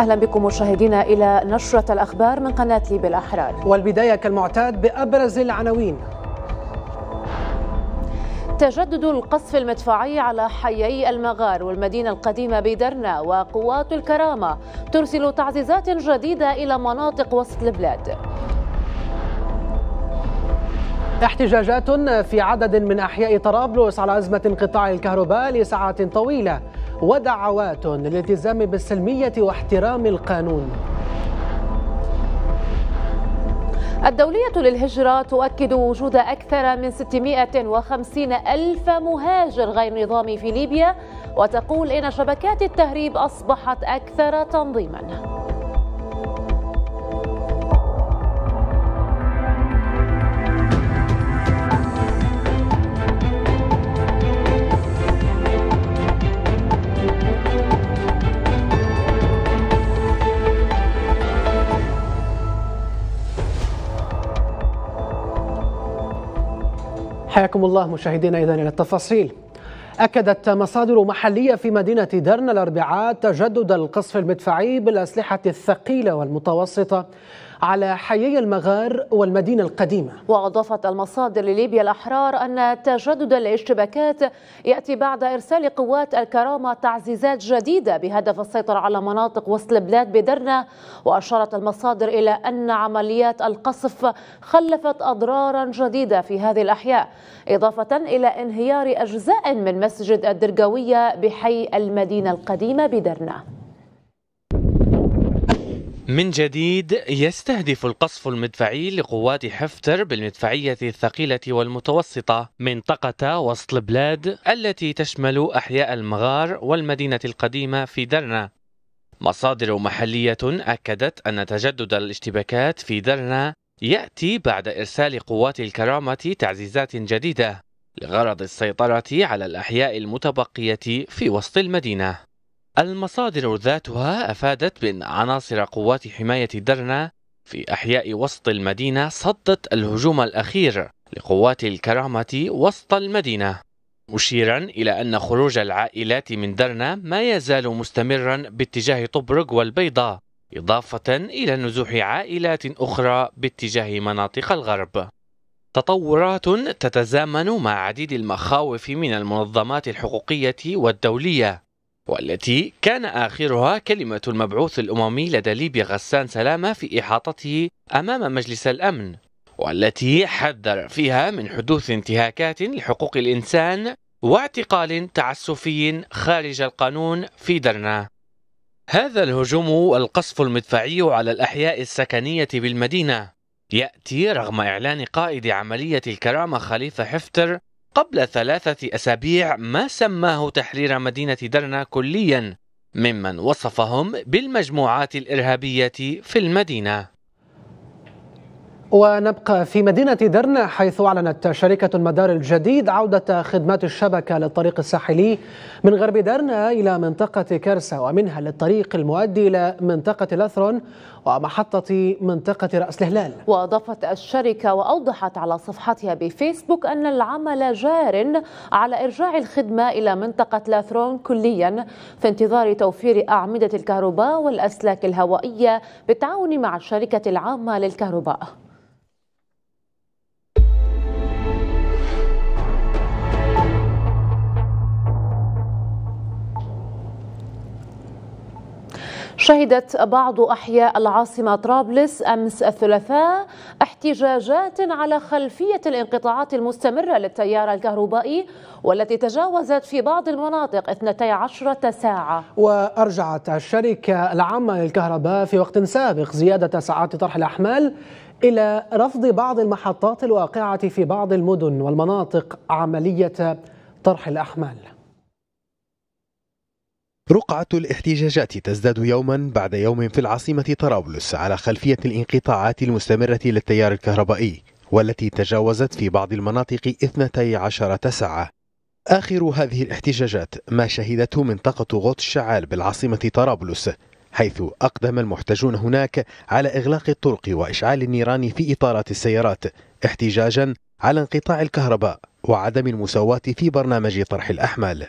أهلا بكم مشاهدينا إلى نشرة الأخبار من قناة ليبيا الأحرار. والبداية كالمعتاد بأبرز العناوين. تجدد القصف المدفعي على حيي المغار والمدينة القديمة بدرنا وقوات الكرامة ترسل تعزيزات جديدة إلى مناطق وسط البلاد. احتجاجات في عدد من أحياء طرابلس على أزمة انقطاع الكهرباء لساعات طويلة. ودعوات للالتزام بالسلمية واحترام القانون. الدولية للهجرة تؤكد وجود أكثر من 650 ألف مهاجر غير نظامي في ليبيا وتقول إن شبكات التهريب أصبحت أكثر تنظيماً. حياكم الله مشاهدينا إذن إلى التفاصيل. أكدت مصادر محلية في مدينة درنا الأربعاء تجدد القصف المدفعي بالأسلحة الثقيلة والمتوسطة. على حيي المغار والمدينة القديمة. وأضافت المصادر لليبيا الأحرار أن تجدد الاشتباكات يأتي بعد إرسال قوات الكرامة تعزيزات جديدة بهدف السيطرة على مناطق وسط البلاد بدرنا وأشارت المصادر إلى أن عمليات القصف خلفت أضرارا جديدة في هذه الأحياء إضافة إلى انهيار أجزاء من مسجد الدرقاوية بحي المدينة القديمة بدرنا. من جديد يستهدف القصف المدفعي لقوات حفتر بالمدفعية الثقيلة والمتوسطة منطقة وسط البلاد التي تشمل أحياء المغار والمدينة القديمة في درنا. مصادر محلية أكدت أن تجدد الاشتباكات في درنا يأتي بعد إرسال قوات الكرامة تعزيزات جديدة لغرض السيطرة على الأحياء المتبقية في وسط المدينة. المصادر ذاتها أفادت بأن عناصر قوات حماية درنا في أحياء وسط المدينة صدت الهجوم الأخير لقوات الكرامة وسط المدينة مشيرا إلى أن خروج العائلات من درنا ما يزال مستمرا باتجاه طبرق والبيضاء إضافة إلى نزوح عائلات أخرى باتجاه مناطق الغرب. تطورات تتزامن مع عديد المخاوف من المنظمات الحقوقية والدولية. والتي كان آخرها كلمة المبعوث الأممي لدى ليبيا غسان سلامة في إحاطته أمام مجلس الأمن والتي حذر فيها من حدوث انتهاكات لحقوق الإنسان واعتقال تعسفي خارج القانون في درنا. هذا الهجوم والقصف المدفعي على الأحياء السكنية بالمدينة يأتي رغم إعلان قائد عملية الكرامة خليفة حفتر قبل ثلاثة أسابيع ما سماه تحرير مدينة درنا كليا ممن وصفهم بالمجموعات الإرهابية في المدينة. ونبقى في مدينة درنا حيث أعلنت شركة المدار الجديد عودة خدمات الشبكة للطريق الساحلي من غرب درنا إلى منطقة كرسة ومنها للطريق المؤدي إلى منطقة الأثرون ومحطة منطقة رأس الهلال. وأضافت الشركة وأوضحت على صفحتها بفيسبوك أن العمل جار على إرجاع الخدمة إلى منطقة لاثرون كليا في انتظار توفير أعمدة الكهرباء والأسلاك الهوائية بالتعاون مع الشركة العامة للكهرباء. شهدت بعض أحياء العاصمة طرابلس أمس الثلاثاء احتجاجات على خلفية الانقطاعات المستمرة للتيار الكهربائي والتي تجاوزت في بعض المناطق 12 ساعة. وأرجعت الشركة العامة للكهرباء في وقت سابق زيادة ساعات طرح الأحمال إلى رفض بعض المحطات الواقعة في بعض المدن والمناطق عملية طرح الأحمال. رقعة الاحتجاجات تزداد يوما بعد يوم في العاصمة طرابلس على خلفية الانقطاعات المستمرة للتيار الكهربائي والتي تجاوزت في بعض المناطق 12 ساعة. آخر هذه الاحتجاجات ما شهدته منطقة غوط الشعال بالعاصمة طرابلس حيث أقدم المحتجون هناك على إغلاق الطرق وإشعال النيران في إطارات السيارات احتجاجا على انقطاع الكهرباء وعدم المساواة في برنامج طرح الأحمال.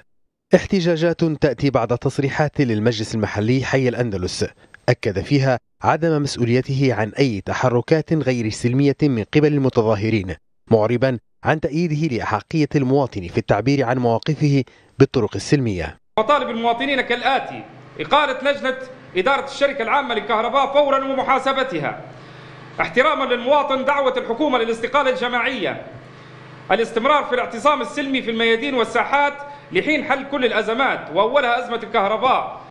احتجاجات تأتي بعد تصريحات للمجلس المحلي حي الأندلس. أكد فيها عدم مسؤوليته عن أي تحركات غير سلمية من قبل المتظاهرين معربا عن تأييده لأحقية المواطن في التعبير عن مواقفه بالطرق السلمية. وطالب المواطنين كالآتي إقالة لجنة إدارة الشركة العامة للكهرباء فورا ومحاسبتها. احتراما للمواطن دعوة الحكومة للاستقالة الجماعية. الاستمرار في الاعتصام السلمي في الميادين والساحات لحين حل كل الأزمات وأولها أزمة الكهرباء.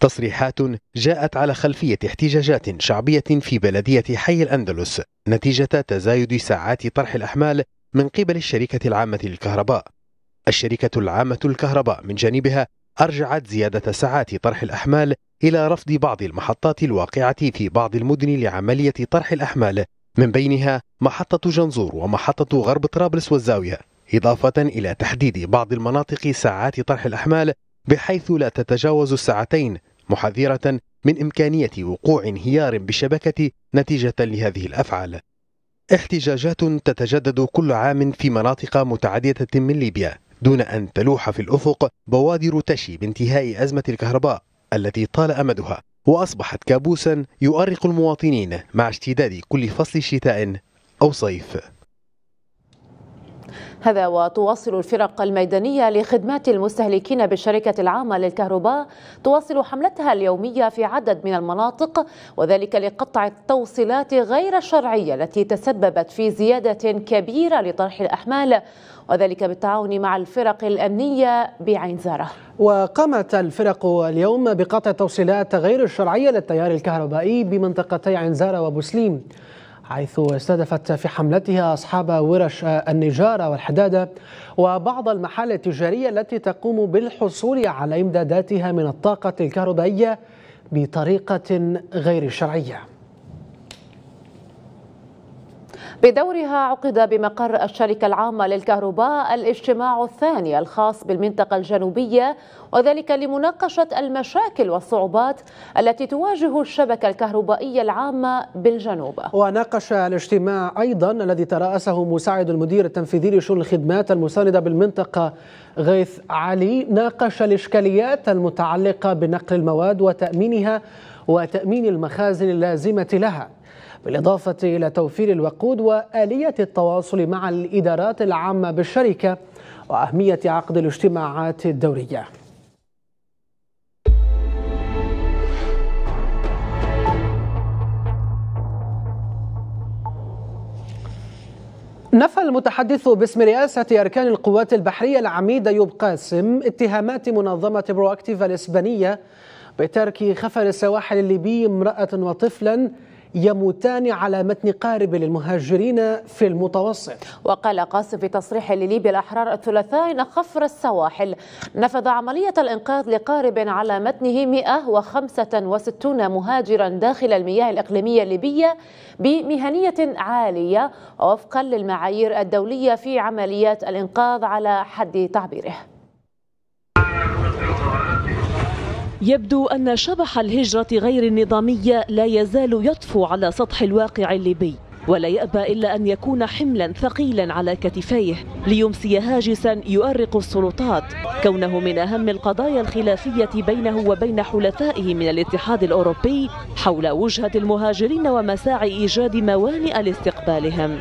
تصريحات جاءت على خلفية احتجاجات شعبية في بلدية حي الأندلس نتيجة تزايد ساعات طرح الأحمال من قبل الشركة العامة للكهرباء. الشركة العامة للكهرباء من جانبها أرجعت زيادة ساعات طرح الأحمال إلى رفض بعض المحطات الواقعة في بعض المدن لعملية طرح الأحمال من بينها محطة جنزور ومحطة غرب طرابلس والزاوية. إضافة إلى تحديد بعض المناطق ساعات طرح الأحمال بحيث لا تتجاوز الساعتين محذرة من إمكانية وقوع انهيار بالشبكة نتيجة لهذه الأفعال. احتجاجات تتجدد كل عام في مناطق متعددة من ليبيا دون أن تلوح في الأفق بوادر تشي بانتهاء أزمة الكهرباء التي طال أمدها وأصبحت كابوسا يؤرق المواطنين مع اشتداد كل فصل شتاء أو صيف. هذا وتواصل الفرق الميدانية لخدمات المستهلكين بالشركة العامة للكهرباء. تواصل حملتها اليومية في عدد من المناطق وذلك لقطع التوصيلات غير الشرعية التي تسببت في زيادة كبيرة لطرح الأحمال وذلك بالتعاون مع الفرق الأمنية بعين زارة. وقامت الفرق اليوم بقطع التوصيلات غير الشرعية للتيار الكهربائي بمنطقتي عين زارة وبوسليم حيث استهدفت في حملتها أصحاب ورش النجارة والحدادة وبعض المحال التجارية التي تقوم بالحصول على إمداداتها من الطاقة الكهربائية بطريقة غير شرعية. بدورها عقد بمقر الشركة العامة للكهرباء الاجتماع الثاني الخاص بالمنطقة الجنوبية وذلك لمناقشة المشاكل والصعوبات التي تواجه الشبكة الكهربائية العامة بالجنوب. وناقش الاجتماع أيضا الذي ترأسه مساعد المدير التنفيذي لشؤون الخدمات المساندة بالمنطقة غيث علي. ناقش الإشكاليات المتعلقة بنقل المواد وتأمينها وتأمين المخازن اللازمة لها. بالإضافة إلى توفير الوقود وآلية التواصل مع الإدارات العامة بالشركة وأهمية عقد الاجتماعات الدورية. نفى المتحدث باسم رئاسة أركان القوات البحرية العميد أيوب قاسم اتهامات منظمة برواكتيف الإسبانية بترك خفر السواحل الليبي امرأة وطفلا يموتان على متن قارب للمهاجرين في المتوسط. وقال قاسم في تصريح لليبيا الأحرار الثلاثاء إن خفر السواحل. نفذ عملية الإنقاذ لقارب على متنه 165 مهاجرا داخل المياه الإقليمية الليبية بمهنية عالية وفقا للمعايير الدولية في عمليات الإنقاذ على حد تعبيره. يبدو أن شبح الهجرة غير النظامية لا يزال يطفو على سطح الواقع الليبي ولا يأبى إلا أن يكون حملا ثقيلا على كتفيه ليمسي هاجسا يؤرق السلطات كونه من أهم القضايا الخلافية بينه وبين حلفائه من الاتحاد الأوروبي حول وجهة المهاجرين ومساعي إيجاد موانئ لاستقبالهم.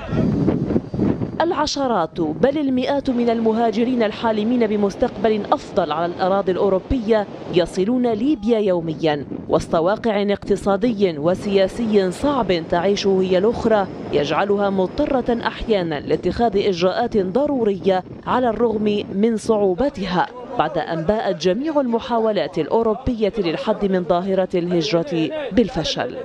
العشرات بل المئات من المهاجرين الحالمين بمستقبل أفضل على الأراضي الأوروبية يصلون ليبيا يوميا وسط واقع اقتصادي وسياسي صعب تعيشه هي الأخرى يجعلها مضطرة أحيانا لاتخاذ إجراءات ضرورية على الرغم من صعوبتها بعد أن باءت جميع المحاولات الأوروبية للحد من ظاهرة الهجرة بالفشل.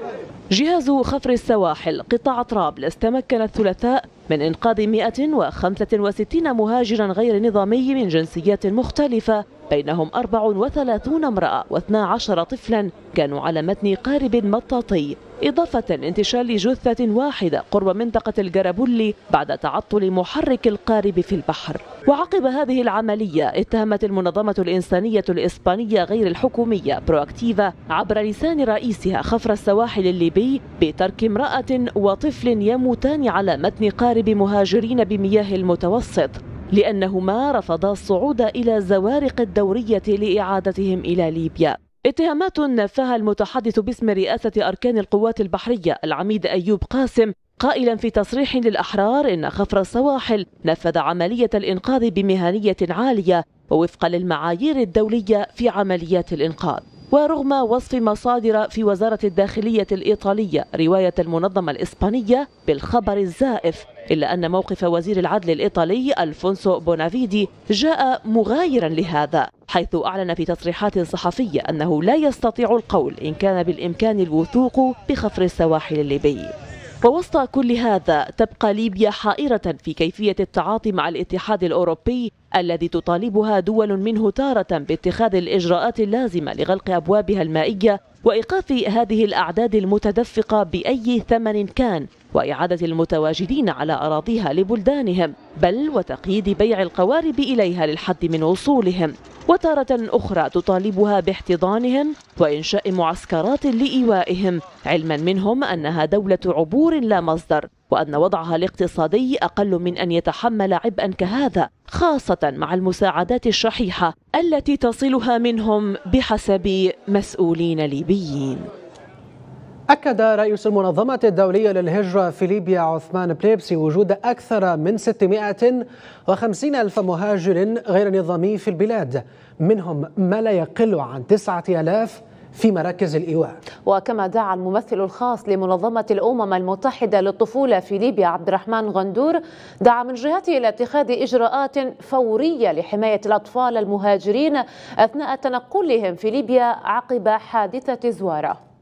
جهاز خفر السواحل قطاع طرابلس تمكن الثلاثاء من إنقاذ 165 مهاجرا غير نظامي من جنسيات مختلفة بينهم 34 امرأة و12 طفلا كانوا على متن قارب مطاطي. إضافة لانتشال جثة واحدة قرب منطقة الجرابولي بعد تعطل محرك القارب في البحر. وعقب هذه العملية اتهمت المنظمة الإنسانية الإسبانية غير الحكومية برواكتيفا عبر لسان رئيسها خفر السواحل الليبي بترك امرأة وطفل يموتان على متن قارب مهاجرين بمياه المتوسط لأنهما رفضا الصعود إلى زوارق الدورية لإعادتهم إلى ليبيا. اتهامات نفاها المتحدث باسم رئاسة أركان القوات البحرية العميد أيوب قاسم قائلا في تصريح للأحرار إن خفر السواحل نفذ عملية الإنقاذ بمهنية عالية ووفقا للمعايير الدولية في عمليات الإنقاذ. ورغم وصف مصادر في وزارة الداخلية الإيطالية رواية المنظمة الإسبانية بالخبر الزائف إلا أن موقف وزير العدل الإيطالي ألفونسو بونافيدي جاء مغايرا لهذا حيث أعلن في تصريحات صحفية أنه لا يستطيع القول إن كان بالإمكان الوثوق بخفر السواحل الليبي. ووسط كل هذا تبقى ليبيا حائرة في كيفية التعاطي مع الاتحاد الأوروبي الذي تطالبها دول منه تارة باتخاذ الإجراءات اللازمة لغلق أبوابها المائية وإيقاف هذه الأعداد المتدفقة بأي ثمن كان وإعادة المتواجدين على أراضيها لبلدانهم بل وتقييد بيع القوارب إليها للحد من وصولهم. وتارة أخرى تطالبها باحتضانهم وإنشاء معسكرات لإيوائهم. علما منهم أنها دولة عبور لا مصدر وأن وضعها الاقتصادي أقل من أن يتحمل عبئا كهذا خاصة مع المساعدات الشحيحة التي تصلها منهم بحسب مسؤولين ليبيين. أكد رئيس المنظمة الدولية للهجرة في ليبيا عثمان بليبسي وجود أكثر من 650 ألف مهاجر غير نظامي في البلاد. منهم ما لا يقل عن 9000 في مراكز الإيواء. وكما دعا الممثل الخاص لمنظمة الأمم المتحدة للطفولة في ليبيا عبد الرحمن غندور دعا من جهته إلى اتخاذ إجراءات فورية لحماية الأطفال المهاجرين أثناء تنقلهم في ليبيا عقب حادثة زوارة.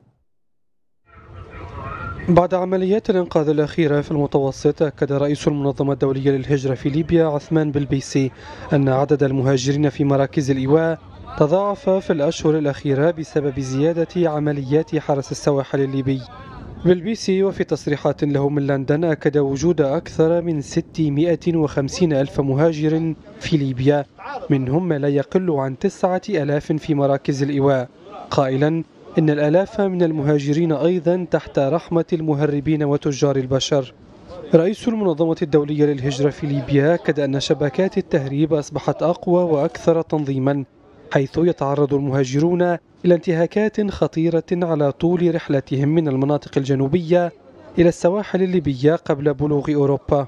بعد عمليات الإنقاذ الأخيرة في المتوسط أكد رئيس المنظمة الدولية للهجرة في ليبيا عثمان بلبيسي أن عدد المهاجرين في مراكز الإيواء تضاعف في الأشهر الأخيرة بسبب زيادة عمليات حرس السواحل الليبي بالبيسي وفي تصريحات له من لندن أكد وجود أكثر من 650 ألف مهاجر في ليبيا منهم ما لا يقل عن تسعة ألاف في مراكز الإيواء. قائلا إن الآلاف من المهاجرين أيضا تحت رحمة المهربين وتجار البشر. رئيس المنظمة الدولية للهجرة في ليبيا أكد أن شبكات التهريب أصبحت أقوى وأكثر تنظيما حيث يتعرض المهاجرون إلى انتهاكات خطيرة على طول رحلتهم من المناطق الجنوبية إلى السواحل الليبية قبل بلوغ أوروبا.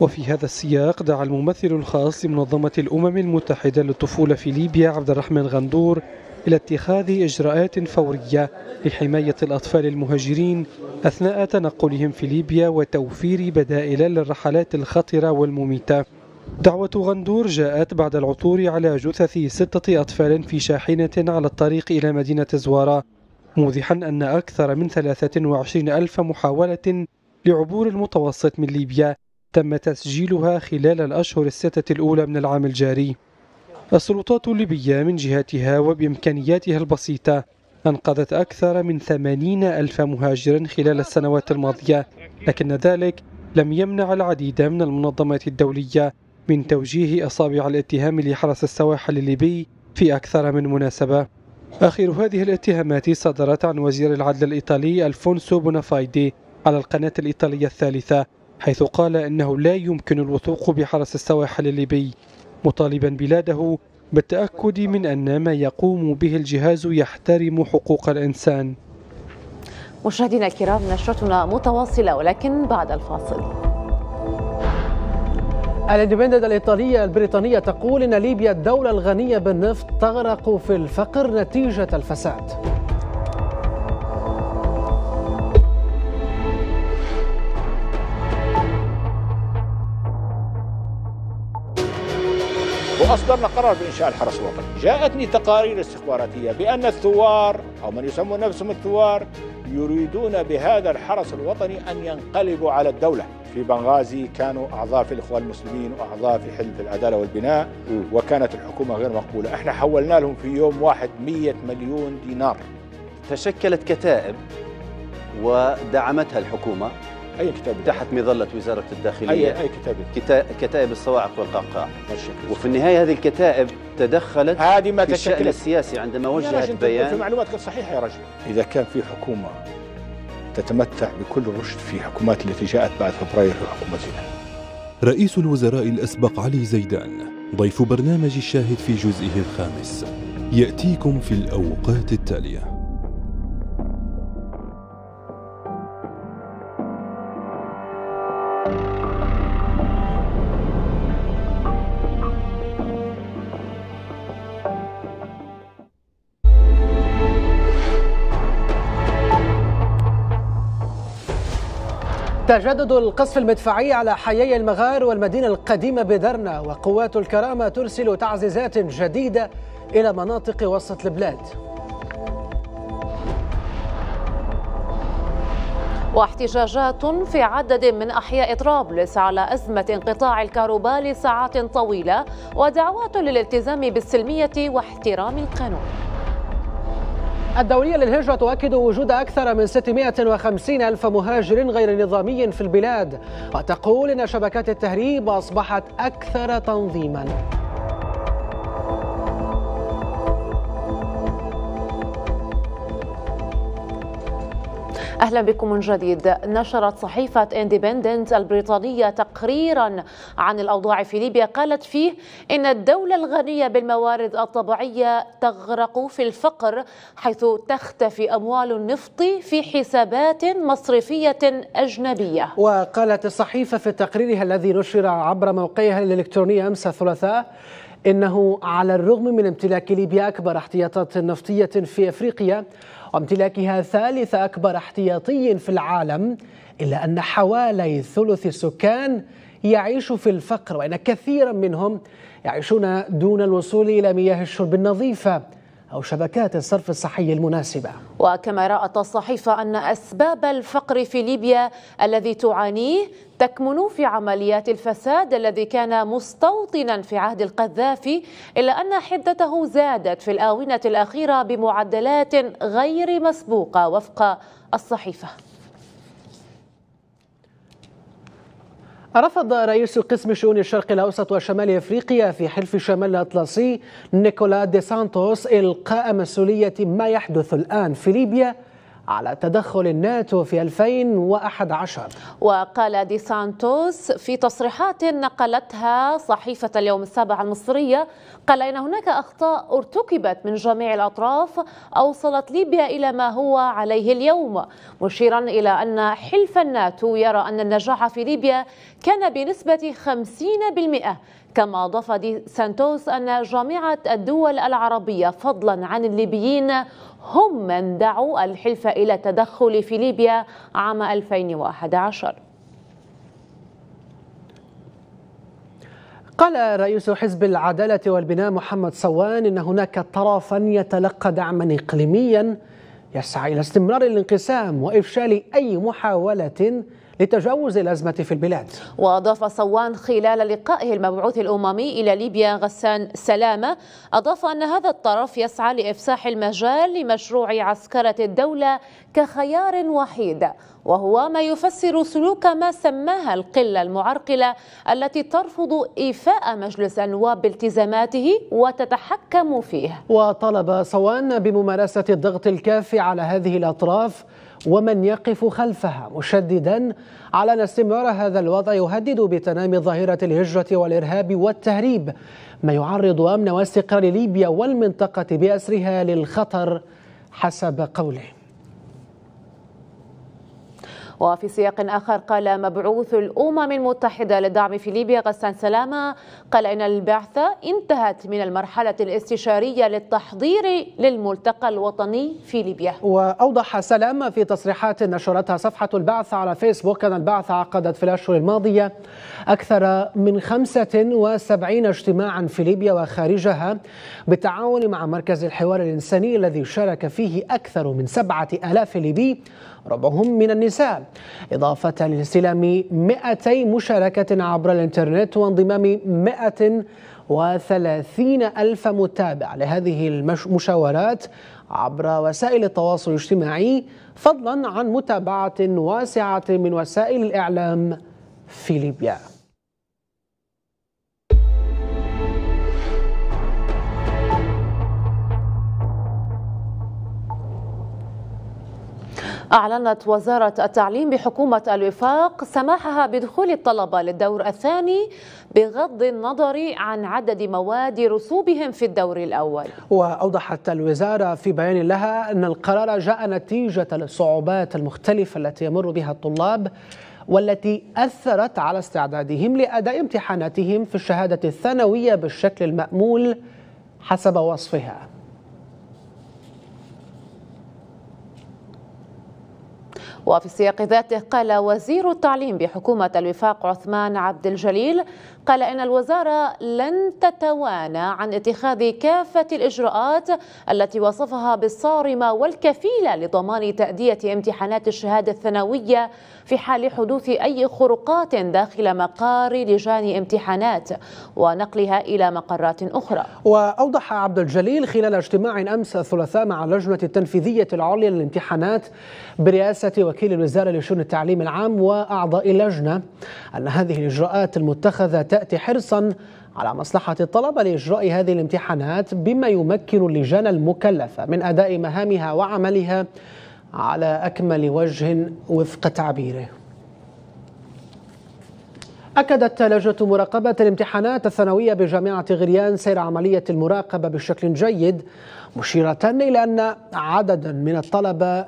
وفي هذا السياق دعا الممثل الخاص لمنظمة الأمم المتحدة للطفولة في ليبيا عبد الرحمن غندور إلى اتخاذ إجراءات فورية لحماية الأطفال المهاجرين أثناء تنقلهم في ليبيا وتوفير بدائل للرحلات الخطرة والمميتة. دعوة غندور جاءت بعد العثور على جثث ستة أطفال في شاحنة على الطريق إلى مدينة زوارة موضحا أن أكثر من 23 ألف محاولة لعبور المتوسط من ليبيا تم تسجيلها خلال الأشهر الستة الأولى من العام الجاري. السلطات الليبية من جهتها وبإمكانياتها البسيطة أنقذت أكثر من ثمانين ألف مهاجر خلال السنوات الماضية لكن ذلك لم يمنع العديد من المنظمات الدولية من توجيه أصابع الاتهام لحرس السواحل الليبي في أكثر من مناسبة. آخر هذه الاتهامات صدرت عن وزير العدل الإيطالي ألفونسو بونافايدي على القناة الإيطالية الثالثة حيث قال إنه لا يمكن الوثوق بحرس السواحل الليبي. مطالبا بلاده بالتأكد من أن ما يقوم به الجهاز يحترم حقوق الإنسان. مشاهدينا الكرام نشرتنا متواصلة ولكن بعد الفاصل. الإندبندنت الإيطالية البريطانية تقول إن ليبيا الدولة الغنية بالنفط تغرق في الفقر نتيجة الفساد. واصدرنا قرار بإنشاء الحرس الوطني، جاءتني تقارير استخباراتية بأن الثوار أو من يسمون نفسهم الثوار يريدون بهذا الحرس الوطني أن ينقلبوا على الدولة، في بنغازي كانوا أعضاء في الإخوان المسلمين وأعضاء في حزب العدالة والبناء وكانت الحكومة غير مقبولة، إحنا حولنا لهم في يوم واحد 100 مليون دينار. تشكلت كتائب ودعمتها الحكومة. أي كتاب تحت مظلة وزارة الداخلية. اي أي كتاب. كتا... كتائب الصواعق والقعقاع. وفي النهاية هذه الكتائب تدخلت هذه ما في تشكلت. السياسي عندما وجهت رجل، في بيان. معلومات غير صحيحة يا رجل. إذا كان في حكومة تتمتع بكل الرشد في حكومات التي جاءت بعد فبراير وحكومتنا رئيس الوزراء الأسبق علي زيدان ضيف برنامج الشاهد في جزئه الخامس. يأتيكم في الأوقات التالية. تجدد القصف المدفعي على حيي المغار والمدينة القديمة بدرنا وقوات الكرامة ترسل تعزيزات جديدة إلى مناطق وسط البلاد. واحتجاجات في عدد من أحياء طرابلس على أزمة انقطاع الكهرباء لساعات طويلة ودعوات للالتزام بالسلمية واحترام القانون. الدولية للهجرة تؤكد وجود أكثر من 650 ألف مهاجر غير نظامي في البلاد وتقول إن شبكات التهريب أصبحت أكثر تنظيماً. أهلا بكم من جديد. نشرت صحيفة اندبندنت البريطانية تقريرا عن الأوضاع في ليبيا. قالت فيه إن الدولة الغنية بالموارد الطبيعية تغرق في الفقر حيث تختفي أموال النفط في حسابات مصرفية أجنبية. وقالت الصحيفة في تقريرها الذي نشر عبر موقعها الالكتروني أمس الثلاثاء إنه على الرغم من امتلاك ليبيا أكبر احتياطات نفطية في أفريقيا وامتلاكها ثالث أكبر احتياطي في العالم إلا أن حوالي ثلث السكان يعيش في الفقر وأن كثيرا منهم يعيشون دون الوصول إلى مياه الشرب النظيفة. أو شبكات الصرف الصحي المناسبة. وكما رأت الصحيفة أن أسباب الفقر في ليبيا الذي تعانيه تكمن في عمليات الفساد الذي كان مستوطنا في عهد القذافي إلا أن حدته زادت في الآونة الأخيرة بمعدلات غير مسبوقة وفق الصحيفة. رفض رئيس قسم شؤون الشرق الأوسط وشمال أفريقيا في حلف شمال الأطلسي نيكولا دي سانتوس إلقاء مسؤولية ما يحدث الآن في ليبيا. على تدخل الناتو في 2011 وقال دي سانتوس في تصريحات نقلتها صحيفة اليوم السابع المصرية قال إن هناك أخطاء ارتكبت من جميع الأطراف أوصلت ليبيا إلى ما هو عليه اليوم. مشيرا إلى أن حلف الناتو يرى أن النجاح في ليبيا كان بنسبة 50% كما أضاف دي سانتوس أن جامعة الدول العربية فضلا عن الليبيين هم من دعوا الحلف إلى التدخل في ليبيا عام 2011 قال رئيس حزب العدالة والبناء محمد صوان إن هناك طرفا يتلقى دعما إقليميا يسعى إلى استمرار الانقسام وإفشال أي محاولة لتجاوز الأزمة في البلاد. وأضاف صوان خلال لقائه المبعوث الأممي إلى ليبيا غسان سلامة أضاف أن هذا الطرف يسعى لإفساح المجال لمشروع عسكرة الدولة كخيار وحيد وهو ما يفسر سلوك ما سماها القلة المعرقلة التي ترفض إيفاء مجلس النواب بالتزاماته وتتحكم فيه. وطلب صوان بممارسة الضغط الكافي على هذه الأطراف ومن يقف خلفها مشددا على أن استمرار هذا الوضع يهدد بتنامي ظاهرة الهجرة والإرهاب والتهريب ما يعرض أمن واستقرار ليبيا والمنطقة بأسرها للخطر حسب قوله. وفي سياق آخر قال مبعوث الأمم المتحدة للدعم في ليبيا غسان سلامة قال إن البعثة انتهت من المرحلة الاستشارية للتحضير للملتقى الوطني في ليبيا. وأوضح سلامة في تصريحات نشرتها صفحة البعثة على فيسبوك أن البعثة عقدت في الأشهر الماضية أكثر من 75 اجتماعا في ليبيا وخارجها بالتعاون مع مركز الحوار الإنساني الذي شارك فيه أكثر من سبعة آلاف ليبي ربعهم من النساء. إضافة لاستلام 200 مشاركة عبر الإنترنت وانضمام 130 ألف متابع لهذه المشاورات عبر وسائل التواصل الاجتماعي فضلا عن متابعة واسعة من وسائل الإعلام في ليبيا. أعلنت وزارة التعليم بحكومة الوفاق سماحها بدخول الطلبة للدور الثاني بغض النظر عن عدد مواد رسوبهم في الدور الأول. وأوضحت الوزارة في بيان لها أن القرار جاء نتيجة للصعوبات المختلفة التي يمر بها الطلاب والتي أثرت على استعدادهم لأداء امتحاناتهم في الشهادة الثانوية بالشكل المأمول حسب وصفها. وفي السياق ذاته قال وزير التعليم بحكومة الوفاق عثمان عبد الجليل قال إن الوزارة لن تتوانى عن اتخاذ كافة الإجراءات التي وصفها بالصارمة والكفيلة لضمان تأدية امتحانات الشهادة الثانوية في حال حدوث أي خروقات داخل مقار لجان امتحانات ونقلها إلى مقرات أخرى. وأوضح عبد الجليل خلال اجتماع أمس الثلاثاء مع اللجنة التنفيذية العليا للامتحانات برئاسة وكيل الوزارة لشؤون التعليم العام وأعضاء اللجنة أن هذه الإجراءات المتخذة تأتي حرصا على مصلحة الطلبة لإجراء هذه الامتحانات بما يمكن اللجان المكلفة من أداء مهامها وعملها على أكمل وجه وفق تعبيره. أكدت لجنة مراقبة الامتحانات الثانوية بجامعة غريان سير عملية المراقبة بشكل جيد مشيرة إلى أن عددا من الطلبة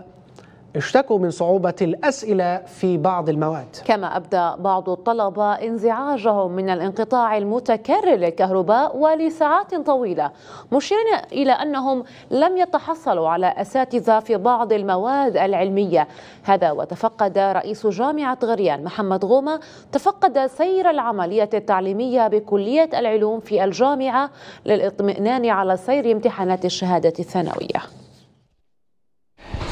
اشتكوا من صعوبة الأسئلة في بعض المواد. كما أبدى بعض الطلبة انزعاجهم من الانقطاع المتكرر للكهرباء ولساعات طويلة مشيرين إلى أنهم لم يتحصلوا على أساتذة في بعض المواد العلمية. هذا وتفقد رئيس جامعة غريان محمد غومة تفقد سير العملية التعليمية بكلية العلوم في الجامعة للإطمئنان على سير امتحانات الشهادة الثانوية.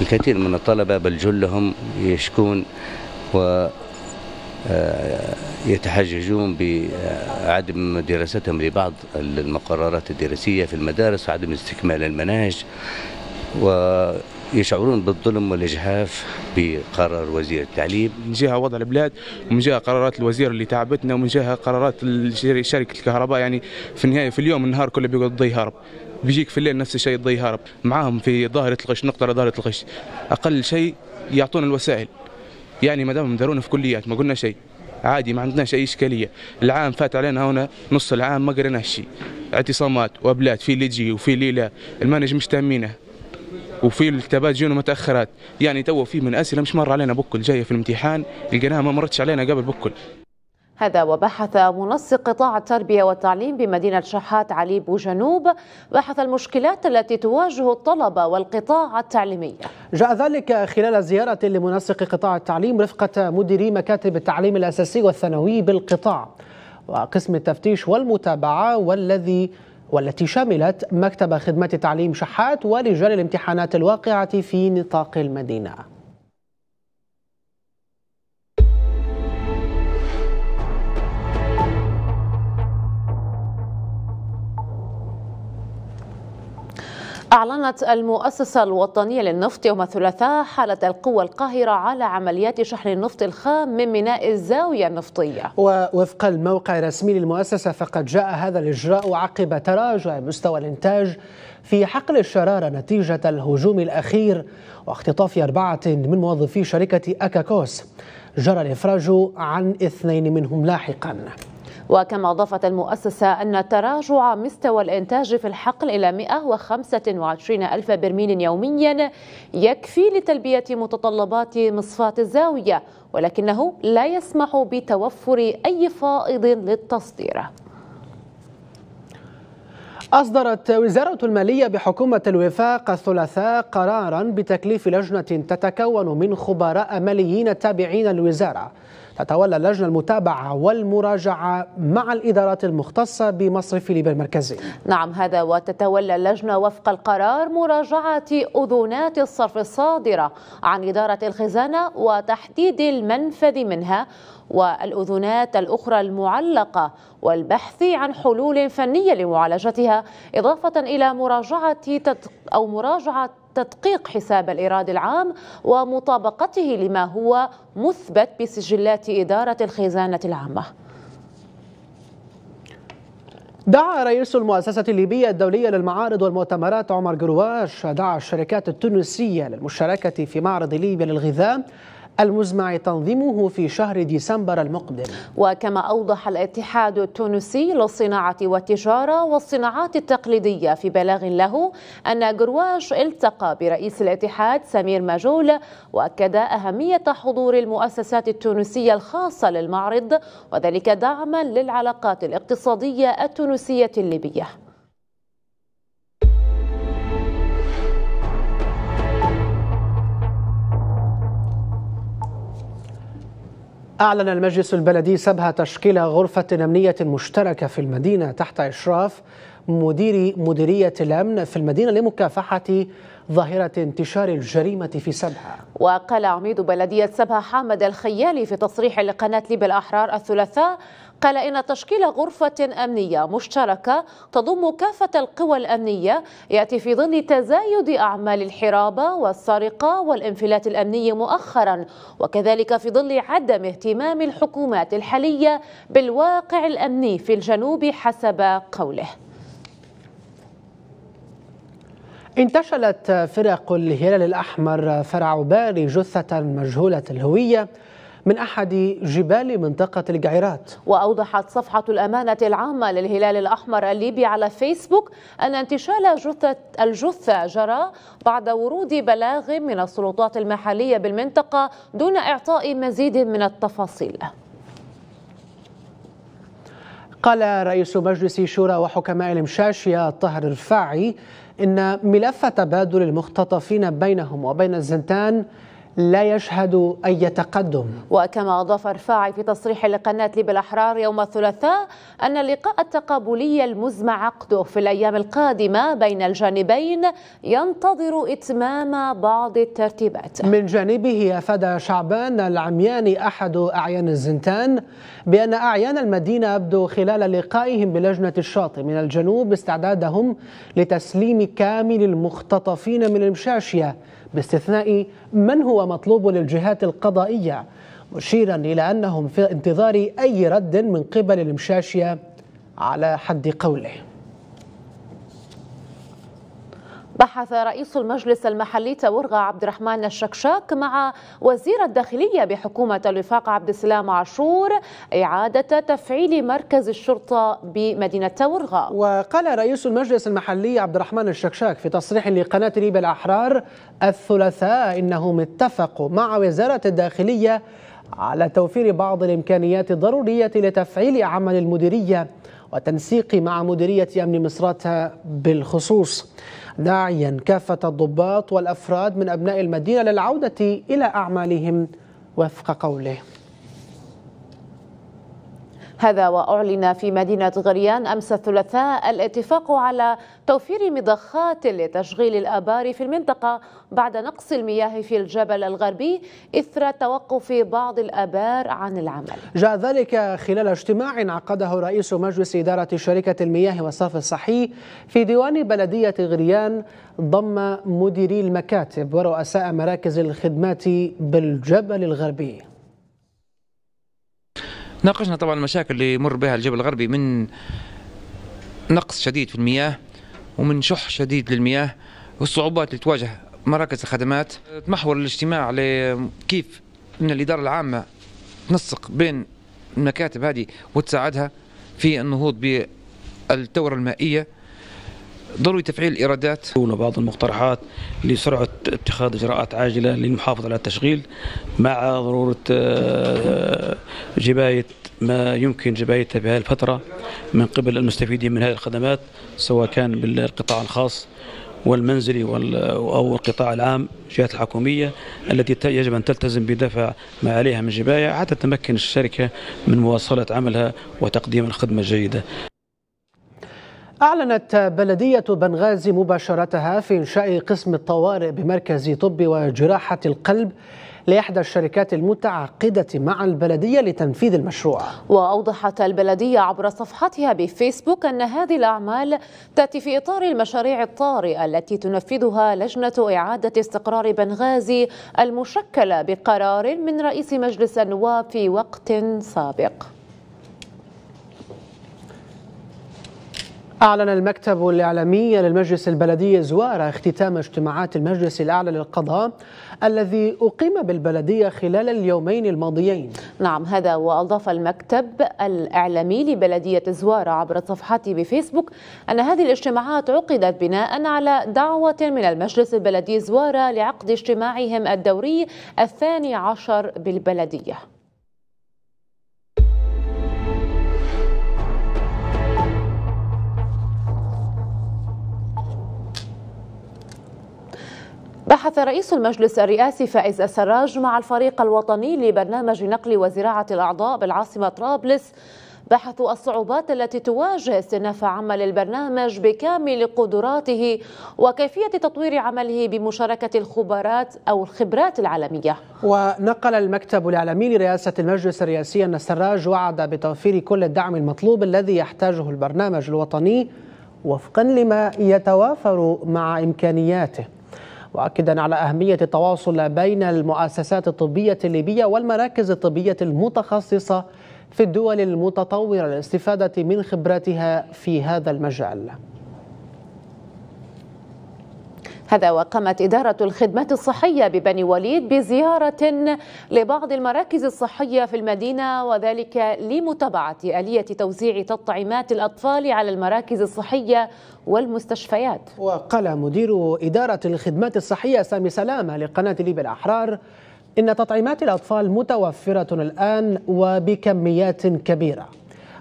الكثير من الطلبة بل جلهم يشكون و آه، يتحججون بعدم دراستهم لبعض المقررات الدراسية في المدارس وعدم استكمال المناهج ويشعرون بالظلم والإجحاف بقرار وزير التعليم. من جهة وضع البلاد ومن جهة قرارات الوزير اللي تعبتنا ومن جهة قرارات شركة الكهرباء. يعني في النهاية في اليوم النهار كله بيقعد الضي هرب. بيجيك في الليل نفس الشيء الضي هارب معاهم في ظاهرة الغش نقطة لظاهرة الغش. أقل شيء يعطونا الوسائل. يعني ما دام مدرونا في كليات ما قلنا شيء. عادي ما عندناش اي إشكالية. العام فات علينا هنا نص العام ما قريناش شيء. اعتصامات وأبلات في اللي تجي وفي اللي لا. المانج مش تامينه وفي الكتابات جينا متأخرات. يعني تو في من أسئلة مش مر علينا بكل. جاية في الامتحان لقيناها ما مرتش علينا قبل بكل. هذا وبحث منسق قطاع التربية والتعليم بمدينة شحات علي بوجنوب. بحث المشكلات التي تواجه الطلبة والقطاع التعليمي جاء ذلك خلال زيارة لمنسق قطاع التعليم رفقة مديري مكاتب التعليم الأساسي والثانوي بالقطاع. وقسم التفتيش والمتابعة والذي والتي شملت مكتب خدمة تعليم شحات ورجال الامتحانات الواقعة في نطاق المدينة. أعلنت المؤسسة الوطنية للنفط يوم الثلاثاء حالة القوة القاهرة على عمليات شحن النفط الخام من ميناء الزاوية النفطية. ووفق الموقع الرسمي للمؤسسة فقد جاء هذا الإجراء عقب تراجع مستوى الإنتاج في حقل الشرارة نتيجة الهجوم الأخير واختطاف أربعة من موظفي شركة أكاكوس. جرى الإفراج عن اثنين منهم لاحقاً. وكما أضافت المؤسسة أن تراجع مستوى الإنتاج في الحقل إلى 125 ألف برميل يوميا يكفي لتلبية متطلبات مصفاة الزاوية ولكنه لا يسمح بتوفر أي فائض للتصدير. أصدرت وزارة المالية بحكومة الوفاق الثلاثاء قرارا بتكليف لجنة تتكون من خبراء ماليين تابعين للوزارة. تتولى اللجنة المتابعة والمراجعة مع الإدارات المختصة بمصرف ليبيا المركزي. نعم هذا وتتولى اللجنة وفق القرار مراجعة أذونات الصرف الصادرة عن إدارة الخزانة وتحديد المنفذ منها والأذونات الأخرى المعلقة والبحث عن حلول فنية لمعالجتها إضافة إلى مراجعة أو مراجعة تدقيق حساب الإيراد العام ومطابقته لما هو مثبت بسجلات إدارة الخزانة العامة. دعا رئيس المؤسسة الليبية الدولية للمعارض والمؤتمرات عمر قرواش دعا الشركات التونسية للمشاركة في معرض ليبيا للغذاء المزمع تنظيمه في شهر ديسمبر المقبل. وكما أوضح الاتحاد التونسي للصناعة والتجارة والصناعات التقليدية في بلاغ له أن قرواش التقى برئيس الاتحاد سمير ماجول وأكد أهمية حضور المؤسسات التونسية الخاصة للمعرض وذلك دعما للعلاقات الاقتصادية التونسية الليبية. أعلن المجلس البلدي سبها تشكيل غرفة أمنية مشتركة في المدينة تحت إشراف مدير مديرية الأمن في المدينة لمكافحة ظاهرة انتشار الجريمة في سبها وقال عميد بلدية سبها حامد الخيالي في تصريح لقناة ليبيا الأحرار الثلاثاء قال إن تشكيل غرفة أمنية مشتركة تضم كافة القوى الأمنية يأتي في ظل تزايد أعمال الحرابة والسرقة والانفلات الأمني مؤخرا وكذلك في ظل عدم اهتمام الحكومات الحالية بالواقع الأمني في الجنوب حسب قوله. انتشلت فرق الهلال الأحمر فرع باري جثة مجهولة الهوية من أحد جبال منطقة الجعيرات. وأوضحت صفحة الأمانة العامة للهلال الأحمر الليبي على فيسبوك أن انتشال جثة الجثة جرى بعد ورود بلاغ من السلطات المحلية بالمنطقة دون إعطاء مزيد من التفاصيل. قال رئيس مجلس شورى وحكماء المشاشية طاهر الرفاعي إن ملف تبادل المختطفين بينهم وبين الزنتان لا يشهد أي تقدم. وكما أضاف رفاعي في تصريح لقناة ليبيا الأحرار يوم الثلاثاء أن اللقاء التقابلي المزمع عقده في الأيام القادمة بين الجانبين ينتظر إتمام بعض الترتيبات. من جانبه أفاد شعبان العمياني أحد أعيان الزنتان بأن أعيان المدينة أبدوا خلال لقائهم بلجنة الشاطئ من الجنوب استعدادهم لتسليم كامل المختطفين من المشاشية باستثناء من هو مطلوب للجهات القضائية مشيرا إلى أنهم في انتظار أي رد من قبل المشاشية على حد قوله. بحث رئيس المجلس المحلي تورغى عبد الرحمن الشكشاك مع وزير الداخلية بحكومة الوفاق عبد السلام عاشور إعادة تفعيل مركز الشرطة بمدينة تورغى وقال رئيس المجلس المحلي عبد الرحمن الشكشاك في تصريح لقناة ليبيا الأحرار الثلاثاء إنهم اتفقوا مع وزارة الداخلية على توفير بعض الإمكانيات الضرورية لتفعيل عمل المديرية وتنسيق مع مديرية أمن مصراتة بالخصوص. داعيا كافة الضباط والأفراد من أبناء المدينة للعودة إلى أعمالهم وفق قوله. هذا وأعلن في مدينة غريان أمس الثلاثاء الاتفاق على توفير مضخات لتشغيل الآبار في المنطقة بعد نقص المياه في الجبل الغربي إثر توقف بعض الآبار عن العمل. جاء ذلك خلال اجتماع عقده رئيس مجلس إدارة شركة المياه والصرف الصحي في ديوان بلدية غريان ضم مديري المكاتب ورؤساء مراكز الخدمات بالجبل الغربي. ناقشنا طبعا المشاكل اللي يمر بها الجبل الغربي من نقص شديد في المياه ومن شح شديد للمياه والصعوبات اللي تواجه مراكز الخدمات. تمحور الاجتماع لكيف إن الإدارة العامة تنسق بين المكاتب هذه وتساعدها في النهوض بالثورة المائية. ضروري تفعيل الإيرادات وبعض المقترحات لسرعة اتخاذ إجراءات عاجلة للمحافظة على التشغيل مع ضرورة جباية ما يمكن جبايته بهذه الفترة من قبل المستفيدين من هذه الخدمات سواء كان بالقطاع الخاص والمنزلي أو القطاع العام الجهات الحكومية التي يجب أن تلتزم بدفع ما عليها من جباية حتى تمكن الشركة من مواصلة عملها وتقديم الخدمة الجيدة. أعلنت بلدية بنغازي مباشرتها في إنشاء قسم الطوارئ بمركز طب وجراحة القلب لإحدى الشركات المتعاقدة مع البلدية لتنفيذ المشروع. وأوضحت البلدية عبر صفحتها بفيسبوك أن هذه الأعمال تأتي في إطار المشاريع الطارئة التي تنفذها لجنة إعادة استقرار بنغازي المشكلة بقرار من رئيس مجلس النواب في وقت سابق. أعلن المكتب الإعلامي للمجلس البلدي زوار اختتام اجتماعات المجلس الأعلى للقضاء الذي أقيم بالبلدية خلال اليومين الماضيين. نعم هذا وأضاف المكتب الإعلامي لبلدية زوار عبر صفحته بفيسبوك أن هذه الاجتماعات عقدت بناء على دعوة من المجلس البلدي زوار لعقد اجتماعهم الدوري الثاني عشر بالبلدية. بحث رئيس المجلس الرئاسي فائز السراج مع الفريق الوطني لبرنامج نقل وزراعة الأعضاء بالعاصمة طرابلس. بحثوا الصعوبات التي تواجه استئناف عمل البرنامج بكامل قدراته وكيفية تطوير عمله بمشاركة الخبرات أو الخبرات العالمية. ونقل المكتب الإعلامي لرئاسة المجلس الرئاسي أن السراج وعد بتوفير كل الدعم المطلوب الذي يحتاجه البرنامج الوطني وفقا لما يتوافر مع إمكانياته. واكدا على أهمية التواصل بين المؤسسات الطبية الليبية والمراكز الطبية المتخصصة في الدول المتطورة للاستفاده من خبراتها في هذا المجال. هذا وقامت إدارة الخدمات الصحية ببني وليد بزيارة لبعض المراكز الصحية في المدينة وذلك لمتابعة آلية توزيع تطعيمات الأطفال على المراكز الصحية والمستشفيات. وقال مدير إدارة الخدمات الصحية سامي سلامة لقناة ليبيا الأحرار إن تطعيمات الأطفال متوفرة الآن وبكميات كبيرة.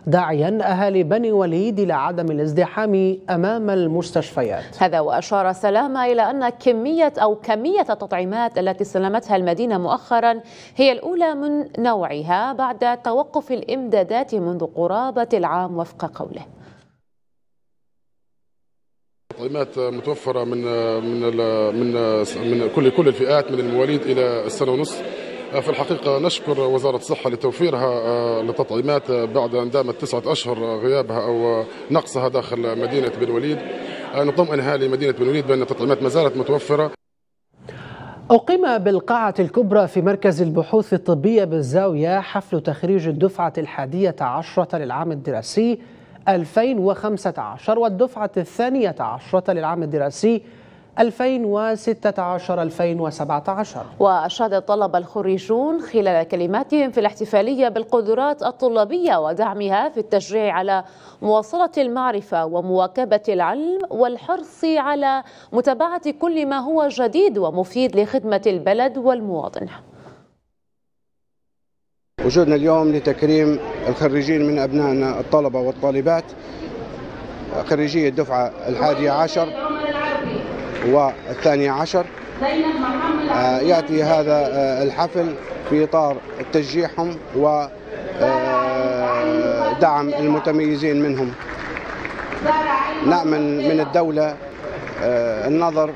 داعيا أهالي بني وليد إلى عدم الازدحام أمام المستشفيات. هذا وأشار سلامة إلى أن كمية أو كمية التطعيمات التي استلمتها المدينة مؤخرا هي الأولى من نوعها بعد توقف الإمدادات منذ قرابة العام وفق قوله. تطعيمات متوفرة من من من من كل كل الفئات من المواليد إلى السنة ونصف. في الحقيقة نشكر وزارة الصحة لتوفيرها للتطعيمات بعد أن دامت تسعة أشهر غيابها أو نقصها داخل مدينة بن وليد. نطمئن أهالي مدينة بن وليد بأن التطعيمات ما زالت متوفرة. أقيم بالقاعة الكبرى في مركز البحوث الطبية بالزاوية حفل تخريج الدفعة الحادية عشرة للعام الدراسي 2015 والدفعة الثانية عشرة للعام الدراسي 2016-2017 وأشاد طلب الخريجون خلال كلماتهم في الاحتفالية بالقدرات الطلابية ودعمها في التشجيع على مواصلة المعرفة ومواكبة العلم والحرص على متابعة كل ما هو جديد ومفيد لخدمة البلد والمواطن. وجودنا اليوم لتكريم الخريجين من أبنائنا الطلبة والطالبات خريجي الدفعة الحادية عشر. والثانية عشر. يأتي هذا الحفل في إطار تشجيعهم ودعم المتميزين منهم. نأمل من الدولة النظر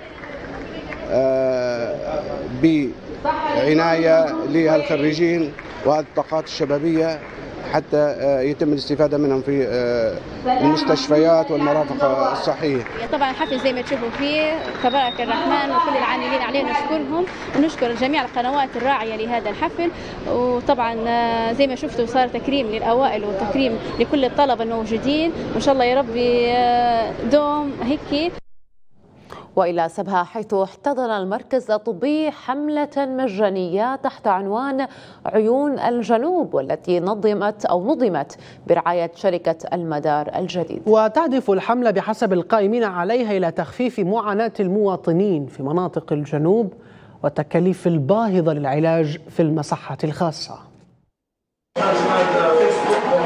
بعناية للخريجين وهذه الطاقات الشبابية. حتى يتم الاستفادة منهم في المستشفيات والمرافق الصحية. طبعا الحفل زي ما تشوفوا فيه تبارك الرحمن وكل العاملين عليه نشكرهم. ونشكر جميع القنوات الراعية لهذا الحفل. وطبعا زي ما شفتوا صار تكريم للأوائل وتكريم لكل الطلبة الموجودين. وإن شاء الله يا رب دوم هيك. وإلى سبها حيث احتضن المركز الطبي حملة مجانية تحت عنوان عيون الجنوب والتي نظمت أو نظمت برعاية شركة المدار الجديد. وتهدف الحملة بحسب القائمين عليها إلى تخفيف معاناة المواطنين في مناطق الجنوب والتكاليف الباهظة للعلاج في المصحة الخاصة.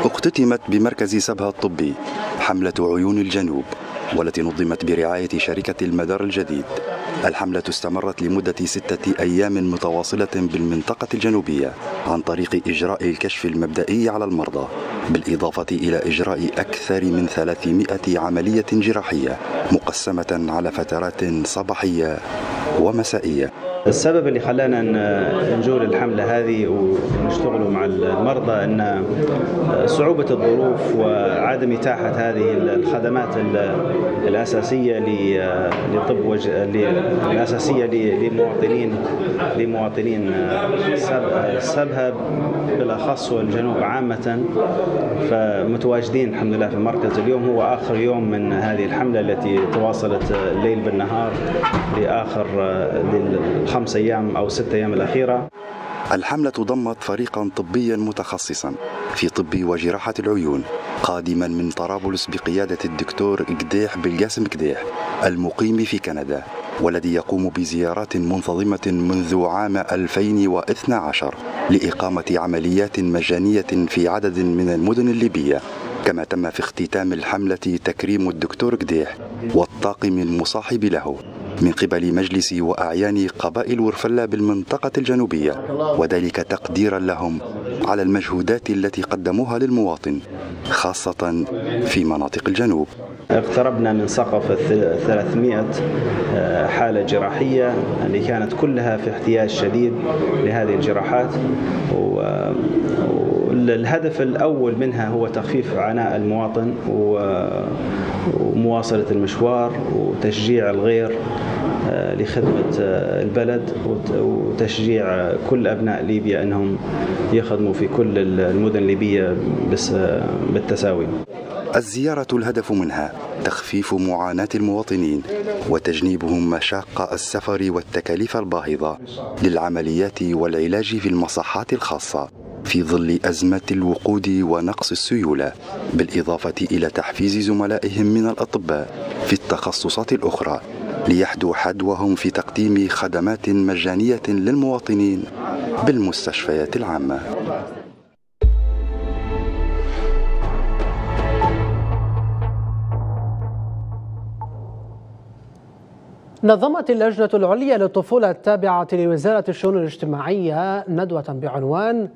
اختتمت بمركز سبها الطبي حملة عيون الجنوب والتي نظمت برعاية شركة المدار الجديد. الحملة استمرت لمدة ستة أيام متواصلة بالمنطقة الجنوبية عن طريق إجراء الكشف المبدئي على المرضى بالإضافة إلى إجراء أكثر من 300 عملية جراحية مقسمة على فترات صباحية ومسائية. السبب اللي خلانا نجول الحملة هذه ونشتغلوا مع المرضى أن صعوبة الظروف وعدم إتاحة هذه الخدمات الأساسية لطب وج... الأساسية لمواطنين لمواطنين سبها بالأخص والجنوب عامة. فمتواجدين الحمد لله في المركز اليوم. هو آخر يوم من هذه الحملة التي تواصلت الليل بالنهار لآخر الخمس أيام أو ست أيام الأخيرة. الحملة ضمت فريقا طبيا متخصصا في طب وجراحة العيون قادما من طرابلس بقيادة الدكتور قديح بالقاسم قديح المقيم في كندا والذي يقوم بزيارات منتظمة منذ عام 2012 لإقامة عمليات مجانية في عدد من المدن الليبية كما تم في اختتام الحملة تكريم الدكتور قديح والطاقم المصاحب له. من قبل مجلس وأعيان قبائل ورفلا بالمنطقة الجنوبية وذلك تقديرا لهم على المجهودات التي قدموها للمواطن خاصة في مناطق الجنوب. اقتربنا من سقف 300 حالة جراحية اللي كانت كلها في احتياج شديد لهذه الجراحات والهدف الأول منها هو تخفيف عناء المواطن ومواصلة المشوار وتشجيع الغير لخدمة البلد وتشجيع كل أبناء ليبيا أنهم يخدموا في كل المدن الليبية بالتساوي. الزيارة الهدف منها تخفيف معاناة المواطنين وتجنيبهم مشاق السفر والتكاليف الباهظة للعمليات والعلاج في المصحات الخاصة. في ظل أزمة الوقود ونقص السيولة بالإضافة إلى تحفيز زملائهم من الأطباء في التخصصات الأخرى ليحدوا حدوهم في تقديم خدمات مجانية للمواطنين بالمستشفيات العامة. نظمت اللجنة العليا للطفولة التابعة لوزارة الشؤون الاجتماعية ندوة بعنوان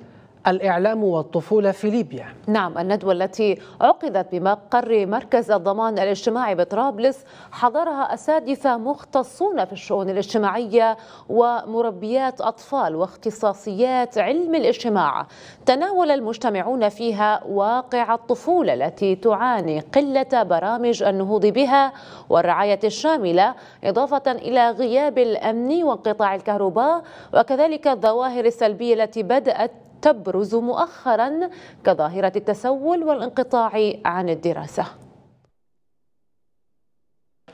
الإعلام والطفولة في ليبيا. نعم الندوة التي عقدت بمقر مركز الضمان الاجتماعي بطرابلس حضرها أساتذة مختصون في الشؤون الاجتماعية ومربيات أطفال واختصاصيات علم الاجتماع. تناول المجتمعون فيها واقع الطفولة التي تعاني قلة برامج النهوض بها والرعاية الشاملة إضافة إلى غياب الأمن وانقطاع الكهرباء وكذلك الظواهر السلبية التي بدأت تبرز مؤخرا كظاهرة التسول والانقطاع عن الدراسة.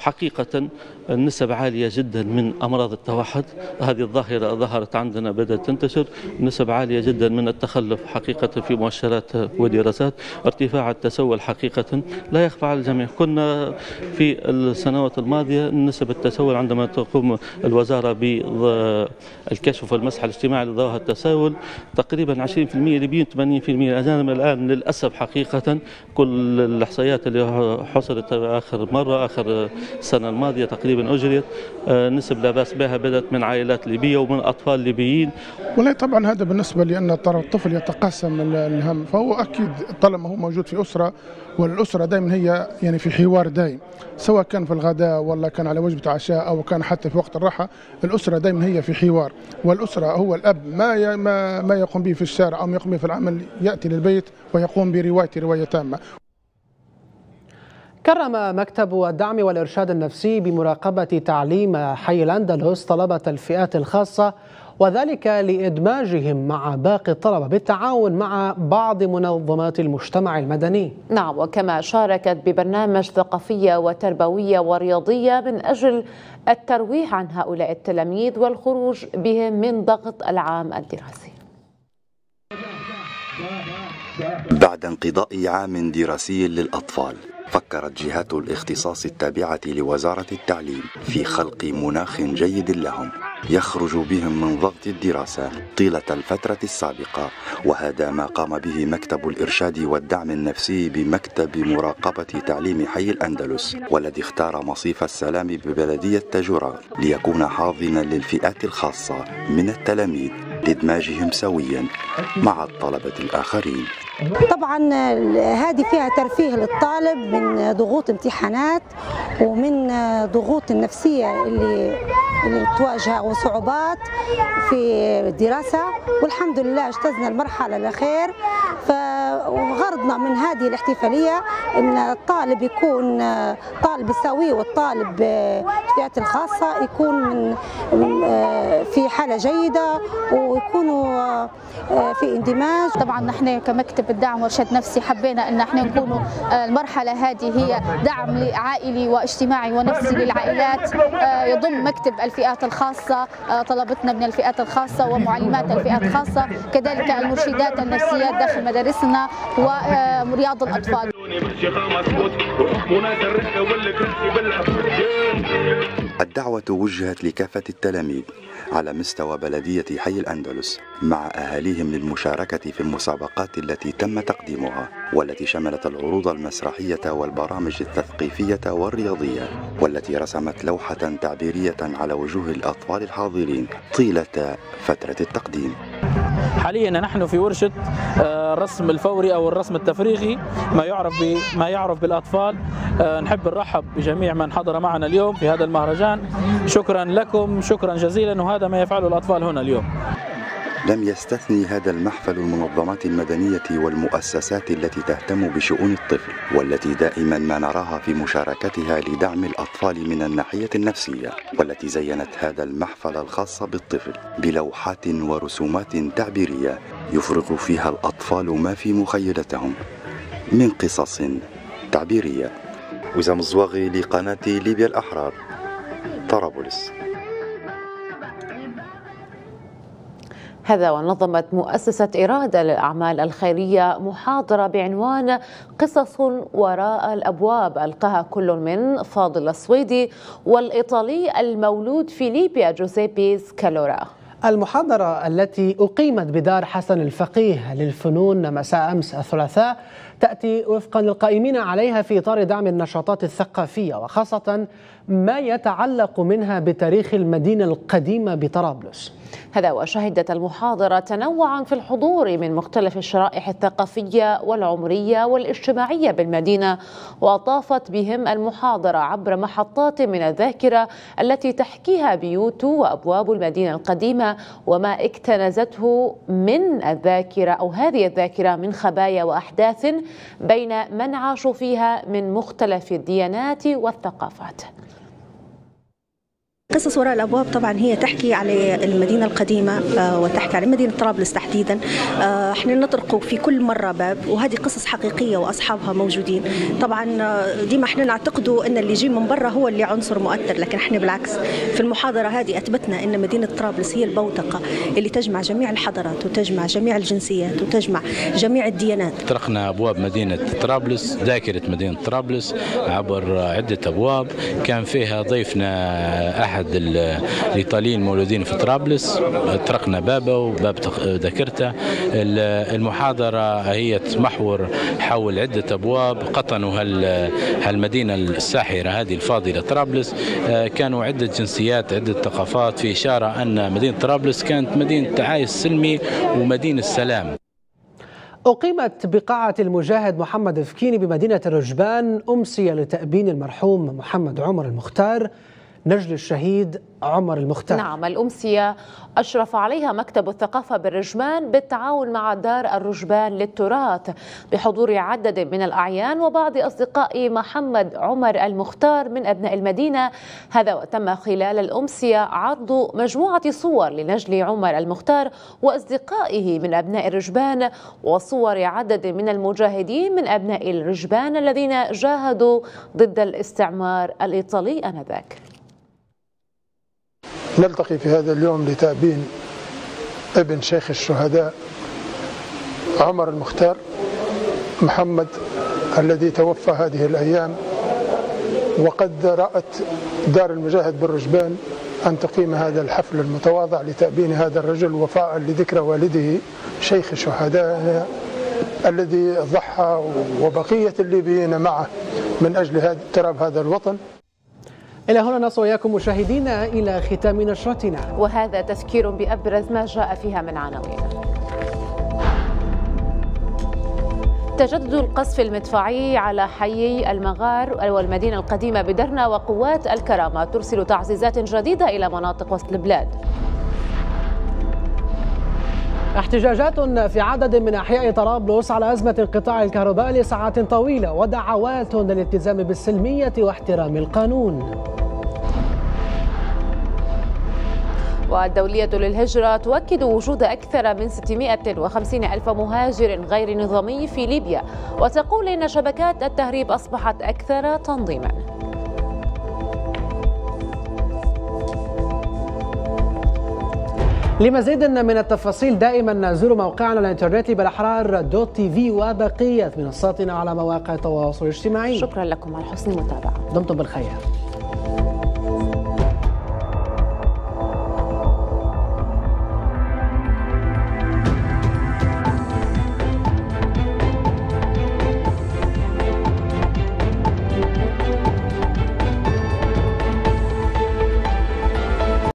حقيقة النسب عالية جدا من أمراض التوحد. هذه الظاهرة ظهرت عندنا بدأت تنتشر. نسب عالية جدا من التخلف حقيقة في مؤشرات ودراسات. ارتفاع التسول حقيقة لا يخفى على الجميع. كنا في السنوات الماضية نسب التسول عندما تقوم الوزارة بالكشف والمسح الاجتماعي لظواهر التسول تقريبا 20% ليبيين 80% الأجانب الآن للأسف حقيقة كل الإحصائيات اللي حصلت آخر مرة آخر السنة الماضية تقريبا أجريت. نسب لا بأس بها بدأت من عائلات ليبية ومن أطفال ليبيين. والله طبعا هذا بالنسبة لأن ترى الطفل يتقاسم الهم فهو أكيد طالما هو موجود في أسرة والأسرة دائما هي يعني في حوار دائم سواء كان في الغداء ولا كان على وجبة عشاء أو كان حتى في وقت الراحة الأسرة دائما هي في حوار. والأسرة هو الأب ما ما يقوم به في الشارع أو ما يقوم به في العمل يأتي للبيت ويقوم بروايته رواية تامة. كرم مكتب الدعم والإرشاد النفسي بمراقبة تعليم حي الأندلس طلبة الفئات الخاصة وذلك لإدماجهم مع باقي الطلبة بالتعاون مع بعض منظمات المجتمع المدني. نعم وكما شاركت ببرنامج ثقافية وتربوية ورياضية من أجل الترويح عن هؤلاء التلاميذ والخروج بهم من ضغط العام الدراسي. بعد انقضاء عام دراسي للأطفال فكرت جهات الاختصاص التابعة لوزارة التعليم في خلق مناخ جيد لهم يخرج بهم من ضغط الدراسة طيلة الفترة السابقة وهذا ما قام به مكتب الإرشاد والدعم النفسي بمكتب مراقبة تعليم حي الأندلس والذي اختار مصيف السلام ببلدية تجورة ليكون حاضنا للفئات الخاصة من التلاميذ لإدماجهم سويا مع الطلبة الآخرين. طبعا هذه فيها ترفيه للطالب من ضغوط امتحانات ومن ضغوط النفسية اللي اللي تواجهها وصعوبات في الدراسة. والحمد لله اجتزنا المرحلة الأخير. ف وغرضنا من هذه الاحتفالية أن الطالب يكون طالب الثانوي والطالب الفئات الخاصة يكون من في حالة جيدة ويكونوا في اندماج. طبعا نحن كمكتب الدعم وارشاد نفسي حبينا إن إحنا نكونوا المرحلة هذه هي دعم عائلي واجتماعي ونفسي للعائلات. يضم مكتب الفئات الخاصة طلبتنا من الفئات الخاصة ومعلمات الفئات الخاصه كذلك المرشدات النفسيات داخل مدارسنا ورياض الأطفال. الدعوة وجهت لكافة التلاميذ. على مستوى بلدية حي الأندلس مع أهاليهم للمشاركة في المسابقات التي تم تقديمها والتي شملت العروض المسرحية والبرامج التثقيفية والرياضية والتي رسمت لوحة تعبيرية على وجوه الأطفال الحاضرين طيلة فترة التقديم. حاليا نحن في ورشة الرسم الفوري أو الرسم التفريغي ما يعرف ما يعرف بالأطفال. نحب نرحب بجميع من حضر معنا اليوم في هذا المهرجان. شكرا لكم شكرا جزيلا وهذا ما يفعله الأطفال هنا اليوم. لم يستثني هذا المحفل المنظمات المدنية والمؤسسات التي تهتم بشؤون الطفل والتي دائما ما نراها في مشاركتها لدعم الأطفال من الناحية النفسية والتي زينت هذا المحفل الخاص بالطفل بلوحات ورسومات تعبيرية يفرغ فيها الأطفال ما في مخيلتهم من قصص تعبيرية. وزام الزواغي لقناة ليبيا الأحرار طرابلس. هذا ونظمت مؤسسة إرادة للأعمال الخيرية محاضرة بعنوان قصص وراء الأبواب. ألقاها كل من فاضل السويدي والإيطالي المولود في ليبيا جوزيبي سكالورا. المحاضرة التي أقيمت بدار حسن الفقيه للفنون مساء أمس الثلاثاء تأتي وفقا للقائمين عليها في إطار دعم النشاطات الثقافية وخاصة ما يتعلق منها بتاريخ المدينة القديمة بطرابلس. هذا وشهدت المحاضرة تنوعا في الحضور من مختلف الشرائح الثقافية والعمرية والاجتماعية بالمدينة وطافت بهم المحاضرة عبر محطات من الذاكرة التي تحكيها بيوت وأبواب المدينة القديمة وما اكتنزته من الذاكرة أو هذه الذاكرة من خبايا وأحداث بين من عاشوا فيها من مختلف الديانات والثقافات. قصص وراء الأبواب طبعا هي تحكي على المدينة القديمة وتحكي على مدينة طرابلس تحديدا. إحنا نطرق في كل مرة باب وهذه قصص حقيقية وأصحابها موجودين. طبعا ديما إحنا نعتقدوا إن اللي يجي من برا هو اللي عنصر مؤثر لكن إحنا بالعكس. في المحاضرة هذه أثبتنا إن مدينة طرابلس هي البوتقه اللي تجمع جميع الحضارات وتجمع جميع الجنسيات وتجمع جميع الديانات. طرقنا أبواب مدينة طرابلس ذاكرة مدينة طرابلس عبر عدة أبواب. كان فيها ضيفنا أحد احد الإيطاليين المولودين في طرابلس. طرقنا بابه وباب ذاكرته. المحاضرة هي تمحور حول عدة أبواب. قطنوا هالمدينة الساحرة هذه الفاضلة طرابلس. كانوا عدة جنسيات عدة ثقافات في إشارة أن مدينة طرابلس كانت مدينة تعايش سلمي ومدينة السلام. أقيمت بقاعة المجاهد محمد فكيني بمدينة الرجبان أمسية لتأبين المرحوم محمد عمر المختار. نجل الشهيد عمر المختار. نعم الأمسية أشرف عليها مكتب الثقافة بالرجمان بالتعاون مع دار الرجبان للتراث بحضور عدد من الأعيان وبعض أصدقاء محمد عمر المختار من أبناء المدينة. هذا وتم خلال الأمسية عرض مجموعة صور لنجل عمر المختار وأصدقائه من أبناء الرجبان وصور عدد من المجاهدين من أبناء الرجبان الذين جاهدوا ضد الاستعمار الإيطالي آنذاك. نلتقي في هذا اليوم لتأبين ابن شيخ الشهداء عمر المختار محمد الذي توفى هذه الأيام وقد رأت دار المجاهد بالرجبان أن تقيم هذا الحفل المتواضع لتأبين هذا الرجل وفاء لذكرى والده شيخ الشهداء الذي ضحى وبقية الليبيين معه من أجل تراب هذا الوطن. إلى هنا نصل وإياكم مشاهدينا إلى ختام نشرتنا. وهذا تذكير بأبرز ما جاء فيها من عناوين. تجدد القصف المدفعي على حيي المغار والمدينة القديمة بدرنا وقوات الكرامة. ترسل تعزيزات جديدة إلى مناطق وسط البلاد. احتجاجات في عدد من أحياء طرابلس على أزمة انقطاع الكهرباء لساعات طويلة ودعوات للالتزام بالسلمية واحترام القانون. والدولية للهجرة تؤكد وجود أكثر من 650 ألف مهاجر غير نظامي في ليبيا وتقول إن شبكات التهريب أصبحت أكثر تنظيماً. لمزيد من التفاصيل دائما زوروا موقعنا الانترنتي بالأحرار دوت تي في وبقية منصاتنا على مواقع التواصل الاجتماعي. شكرا لكم على حسن المتابعة. دمتم بالخير.